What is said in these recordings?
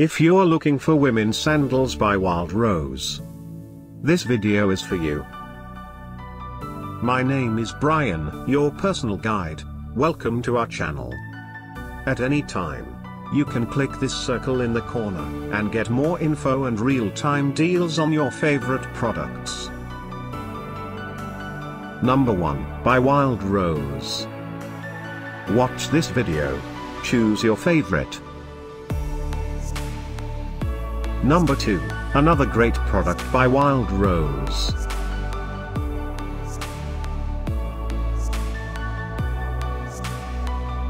If you're looking for women's sandals by Wild Rose, this video is for you. My name is Brian, your personal guide. Welcome to our channel. At any time, you can click this circle in the corner and get more info and real-time deals on your favorite products. Number 1 by Wild Rose. Watch this video. Choose your favorite. Number 2, another great product by Wild Rose.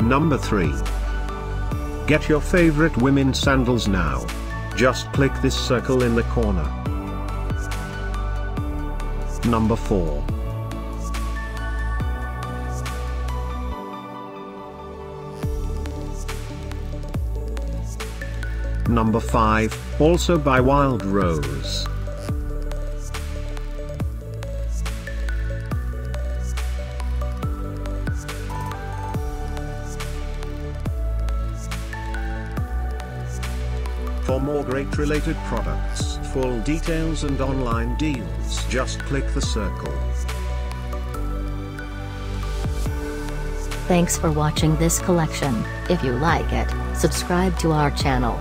Number 3. Get your favorite women's sandals now. Just click this circle in the corner. Number 4. Number 5, also by Wild Rose. For more great related products, full details and online deals, just click the circle. Thanks for watching this collection. If you like it, subscribe to our channel.